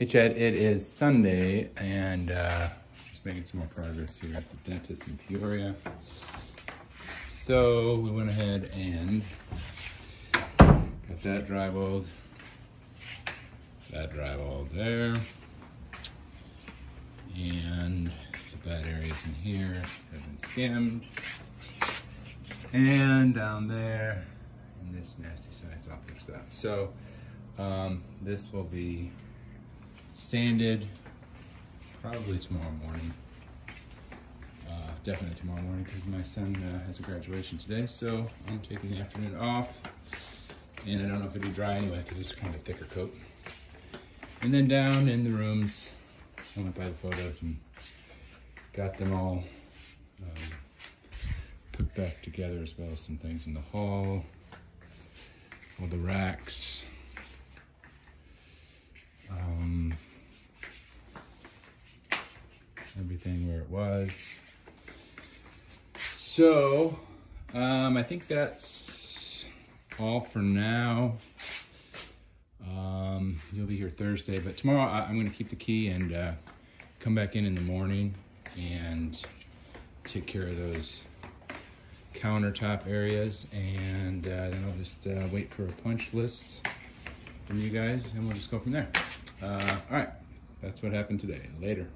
Hey Chad, it is Sunday and uh, just making some more progress here at the dentist in Peoria. So we went ahead and got that drywalled, that drywalled there, and the bad areas in here have been skimmed, and down there, and this nasty side's all fixed up. So um, this will be sanded probably tomorrow morning. Uh, definitely tomorrow morning because my son uh, has a graduation today, so I'm taking the afternoon off. And I don't know if it'll be dry anyway because it's kind of a thicker coat. And then down in the rooms, I went by the photos and got them all um, put back together as well as some things in the hall, all the racks, everything where it was. So, um, I think that's all for now. Um, you'll be here Thursday, but tomorrow I, am going to keep the key and uh, come back in in the morning and take care of those countertop areas and uh, then I'll just uh, wait for a punch list from you guys and we'll just go from there. Uh, all right, that's what happened today. Later.